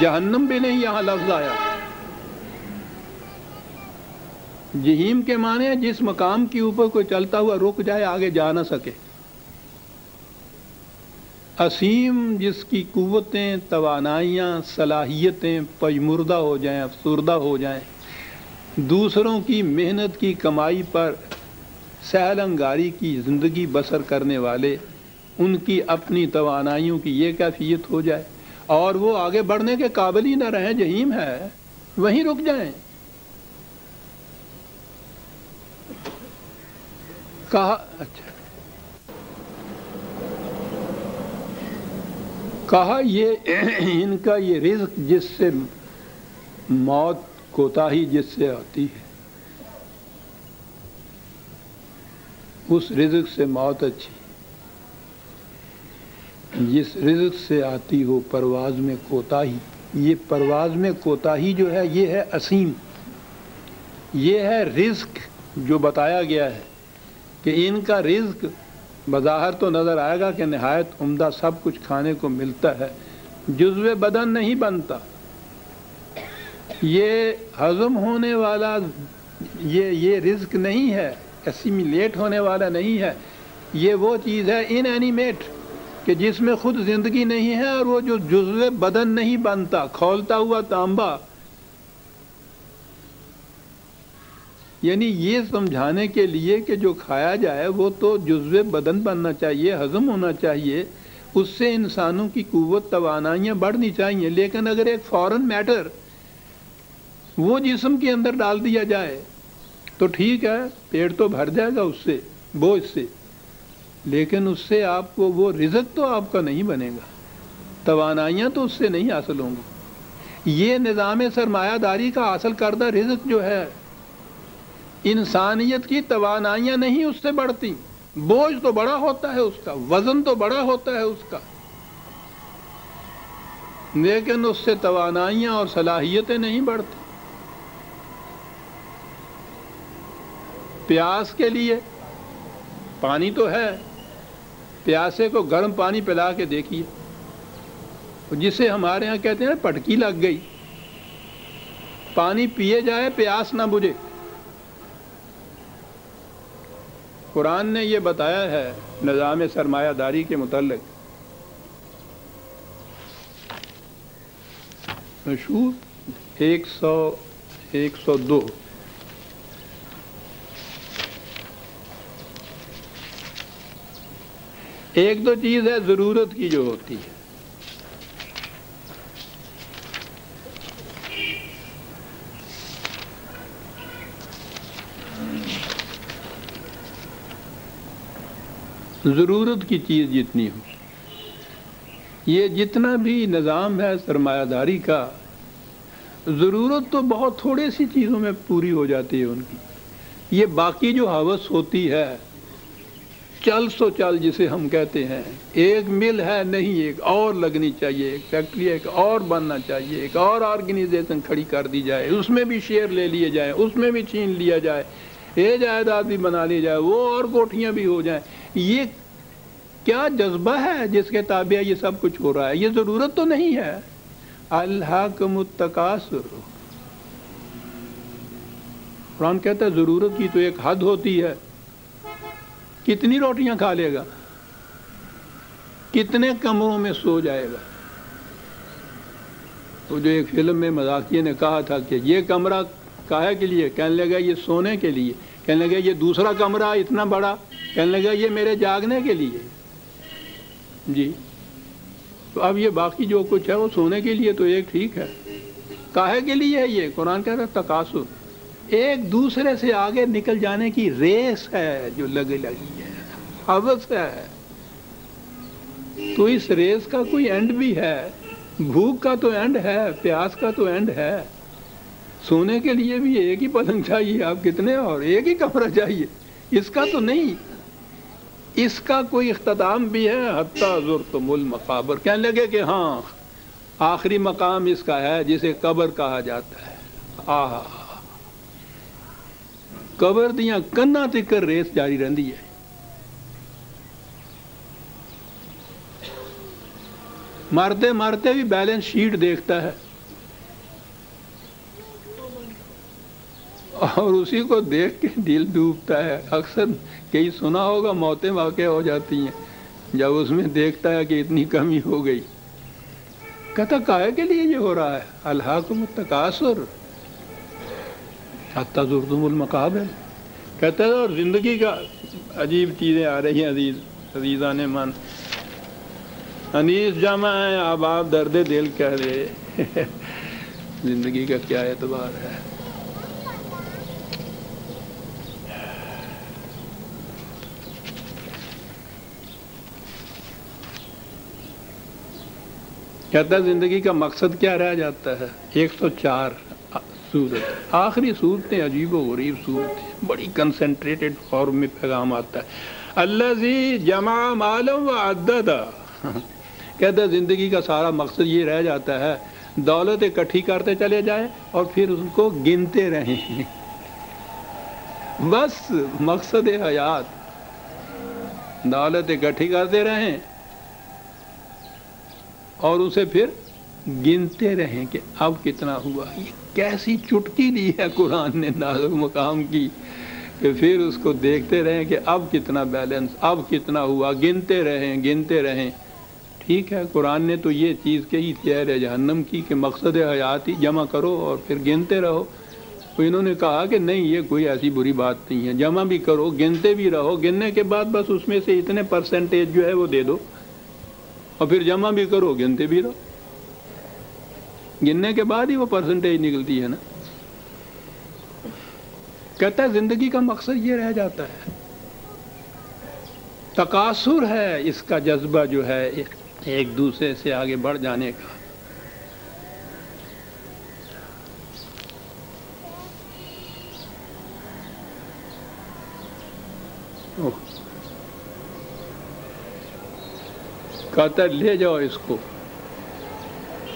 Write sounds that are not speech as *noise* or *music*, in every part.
जहन्नम भी नहीं यहाँ लफ्ज आया। जहीम के माने जिस मकाम के ऊपर कोई चलता हुआ रुक जाए, आगे जा ना सके। असीम जिसकी कुतें तोानाइयाँ सलाहियतें पजमुर्दा हो जाएँ, अफसरदा हो जाएँ, दूसरों की मेहनत की कमाई पर सहलंगारी की ज़िंदगी बसर करने वाले, उनकी अपनी तोानाइयों की ये कैफियत हो जाए। और वो आगे बढ़ने के काबिल ही ना रहें, जहीम है। वहीं रुक जाएँ। कहा अच्छा। कहा, ये *clears throat* इनका ये रिज्क जिससे मौत, कोताही जिससे आती है, उस रिज्क से मौत अच्छी जिस रिज्क से आती हो परवाज में कोताही। ये परवाज में कोताही जो है, ये है असीम। ये है रिज्क जो बताया गया है कि इनका रिज्क बाहर तो नज़र आएगा कि नहायत उम्दा सब कुछ खाने को मिलता है। जुज्व बदन नहीं बनता। ये हजम होने वाला, ये ये रिज्क नहीं है, एसिमिलेट होने वाला नहीं है। ये वो चीज़ है इन एनिमेट कि जिसमें खुद ज़िंदगी नहीं है और वो जो जुज्व बदन नहीं बनता, खोलता हुआ तांबा। यानी ये समझाने के लिए कि जो खाया जाए, वो तो जुज्व बदन बनना चाहिए, हजम होना चाहिए। उससे इंसानों की कुत तोानाइयाँ बढ़नी चाहिए। लेकिन अगर एक फॉरेन मैटर वो जिसम के अंदर डाल दिया जाए तो ठीक है, पेट तो भर जाएगा उससे, बोझ से। लेकिन उससे आपको वो रिजक तो आपका नहीं बनेगा। तोानाइयाँ तो उससे नहीं हासिल होंगी। ये निज़ाम सरमायादारी का हासिल करदा रिजक जो है, इंसानियत की तोानाइयाँ नहीं उससे बढ़ती। बोझ तो बड़ा होता है उसका, वज़न तो बड़ा होता है उसका। लेकिन उससे तोानाइयाँ और सलाहियतें नहीं बढ़ती। प्यास के लिए पानी तो है प्यासे को गर्म पानी पिला के देखिए। जिसे हमारे यहाँ कहते हैं ना, पटकी लग गई। पानी पिए जाए, प्यास ना बुझे। कुरान ने यह बताया है, निज़ाम सरमायादारी के मतलब मशहूर एक सौ एक सौ दो। एक तो चीज़ है, ज़रूरत की जो होती है। ज़रूरत की चीज़ जितनी हो, ये जितना भी निज़ाम है, सरमायादारी का, ज़रूरत तो बहुत थोड़ी सी चीज़ों में पूरी हो जाती है उनकी। ये बाकी जो हवस होती है चल सो चल जिसे हम कहते हैं। एक मिल है नहीं, एक और लगनी चाहिए। एक फैक्ट्री एक और बनना चाहिए। एक और ऑर्गेनाइजेशन खड़ी कर दी जाए। उसमें भी शेयर ले लिए जाए, उसमें भी छीन लिया जाए। ये जायदाद भी बना ली जाए, वो और कोठियाँ भी हो जाएँ। ये क्या जज्बा है जिसके ताबे ये सब कुछ हो रहा है? ये ज़रूरत तो नहीं है। अल्लाह मुतकासुर कुरान कहता है, ज़रूरत की तो एक हद होती है। कितनी रोटियाँ खा लेगा? कितने कमरों में सो जाएगा? तो जो एक फ़िल्म में मजाकिया ने कहा था कि ये कमरा काहे के लिए? कहने लगा, ये सोने के लिए। कहने लगा, ये दूसरा कमरा इतना बड़ा? कहने लगा, ये मेरे जागने के लिए। जी। तो अब ये बाकी जो कुछ है वो सोने के लिए तो एक ठीक है। काहे के लिए है ये? कुरान कह रहा है तकासुर। एक दूसरे से आगे निकल जाने की रेस है जो लगे लगी है, हवस है। तो इस रेस का कोई एंड भी है, भूख का तो एंड है, प्यास का तो एंड है। सोने के लिए भी एक ही पलंग चाहिए, आप कितने और एक ही कमरा चाहिए। इसका तो नहीं, इसका कोई अख्ताम भी है मुल मकाबर। कहने लगे कि हाँ आखिरी मकाम इसका है, जिसे कबर कहा जाता है। आह कबर दिया कना तक रेस जारी रही है मरते मरते भी बैलेंस शीट देखता है। और उसी को देख के दिल डूबता है। अक्सर कई सुना होगा, मौतें वाक़ हो जाती हैं, जब उसमें देखता है कि इतनी कमी हो गई। कथा काय के लिए ये हो रहा है? अल्लाह को तकासुर हत्याजुर्दुमुल मकाबल कहता है कहते हैं और ज़िंदगी का अजीब चीज़ें आ रही हैं अज़ीज़ अजीज़ा ने मन अनीस जमा है आप दर्द दिल कह रहे ज़िंदगी का क्या एतबार है कहता ज़िंदगी का मकसद क्या रह जाता है 104 सूरत। आखिरी सूरतें अजीब व गरीब सूरत बड़ी कंसनट्रेटेड फॉर्म में पैगाम आता है। अल्लाह जी जमा मालम व अद्दा कहता ज़िंदगी का सारा मकसद ये रह जाता है, दौलत इकट्ठी करते चले जाएँ और फिर उसको गिनते रहें। बस मकसद हयात। दौलत इकट्ठी करते रहें और उसे फिर गिनते रहें कि अब कितना हुआ। ये कैसी चुटकी ली है कुरान ने नाजुक मकाम की। कि फिर उसको देखते रहें कि अब कितना बैलेंस, अब कितना हुआ। गिनते रहें गिनते रहें। ठीक है, कुरान ने तो ये चीज़ कही तैर जहन्नम की कि मकसद हयात ही जमा करो और फिर गिनते रहो। तो इन्होंने कहा कि नहीं, ये कोई ऐसी बुरी बात नहीं है। जमा भी करो, गिनते भी रहो। गिनने के बाद बस उसमें से इतने परसेंटेज जो है वो दे दो। और फिर जमा भी करो, गिनते भी रहो। गिनने के बाद ही वो परसेंटेज निकलती है ना। कहता है, ज़िंदगी का मकसद ये रह जाता है। तकासुर है इसका जज्बा जो है, एक दूसरे से आगे बढ़ जाने का। कहता ले जाओ इसको।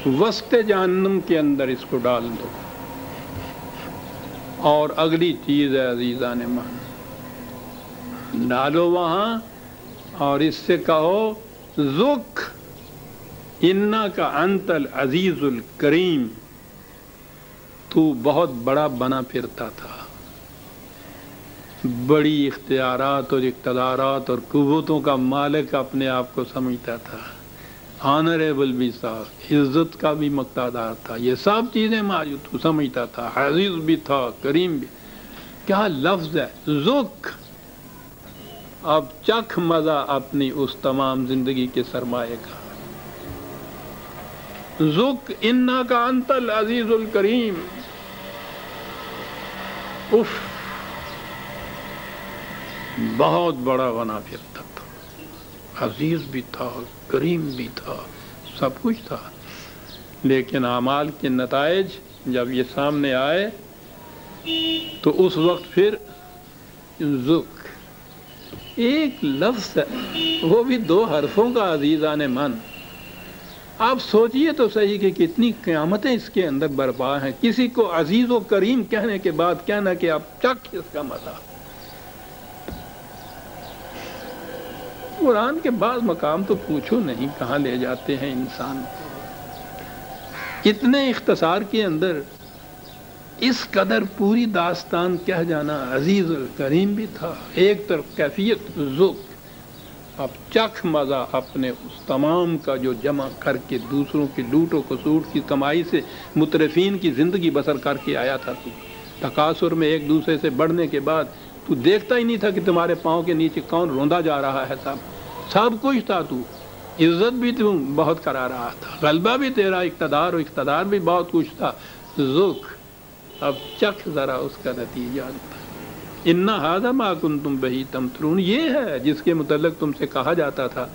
वस्त जहन्नम के अंदर इसको डाल दो। और अगली चीज़ है अजीज़ा ने मान। डालो वहाँ और इससे कहो जुख इन्ना का अंतल अजीज़ुल करीम। तू बहुत बड़ा बना फिरता था। बड़ी इख्तियारत और इकतदारत और कुतों का मालिक अपने आप को समझता था। ऑनरेबल भी था, इज़्ज़त का भी मकदादार था। ये सब चीज़ें मौजूद समझता था हजीज भी था, करीम भी। क्या लफ्ज़ है? जुक अब चख मज़ा अपनी उस तमाम ज़िंदगी के सरमाए का। जुक इन्ना का अंतल अजीज़ुल करीम। उफ़। बहुत बड़ा बना फिरता था। अज़ीज़ भी था, करीम भी था, सब कुछ था। लेकिन अमाल के नतज जब ये सामने आए तो उस वक्त फिर जुक। एक लफ्ज वो भी दो हरफों का अजीज़ा ने मन। आप सोचिए तो सही कि कितनी क़्यामतें इसके अंदर बर्पा हैं। किसी को अज़ीज़ व करीम कहने के बाद कहना कि आप चक इसका मज़ा। कुरान के बाद मकाम तो पूछो नहीं, कहाँ ले जाते हैं इंसान? इतने इख्तसार के अंदर इस कदर पूरी दास्तान कह जाना अज़ीज़ करीम भी था। एक तरफ़ कैफियत जुक अब चख मज़ा अपने उस तमाम का जो जमा करके दूसरों की लूटो कसूट की कमाई से मुतरफिन की ज़िंदगी बसर करके आया था तू। तकासुर में एक दूसरे से बढ़ने के बाद तू देखता ही नहीं था कि तुम्हारे पाँव के नीचे कौन रोंदा जा रहा है सब सब कुछ था तू। इज़्ज़त भी तू बहुत करा रहा था। गलबा भी तेरा इकतदार और इकतदार भी बहुत कुछ था। जुक अब चख ज़रा उसका नतीजा इन्ना हाजा माकुन तुम बही तम तरून ये है जिसके मुतलक तुमसे कहा जाता था।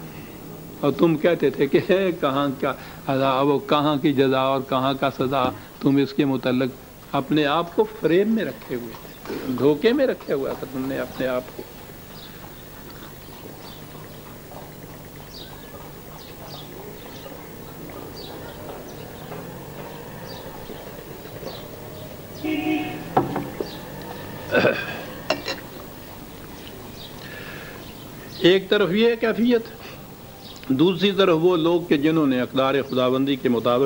और तुम कहते थे कि है कहाँ का अदा वो कहाँ की जजा और कहाँ का सज़ा तुम इसके मुतलक अपने आप को फ्रेम में रखे हुए थे। धोखे में रखे हुआ था तुमने अपने आप को। एक तरफ़ ये कैफियत दूसरी तरफ़ वो लोग के जिन्होंने अकदार खुदाबंदी के मुताबिक